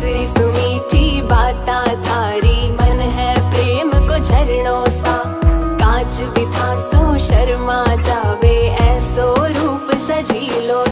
सुरी सुमीठी बाता थारी मन है प्रेम को झरणों सा। काच बिथा सो शर्मा जावे, ऐसो रूप सजी